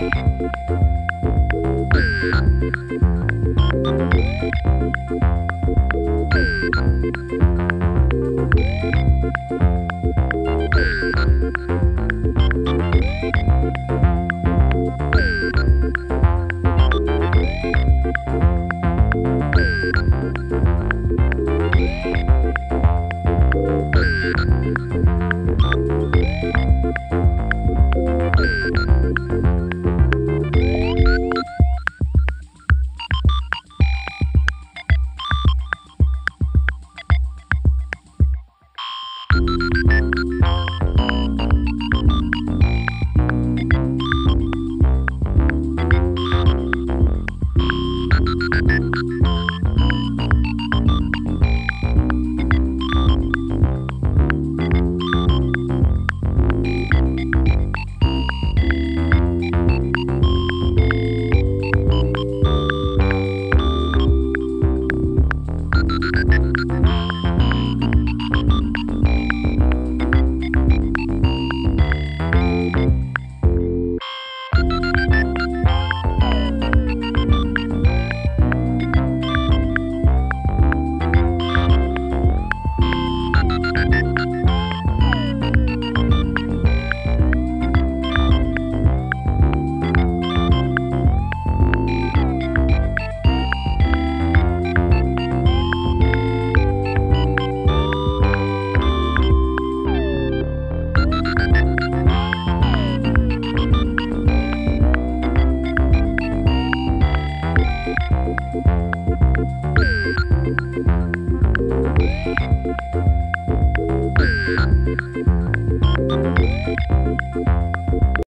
Thank you. Thank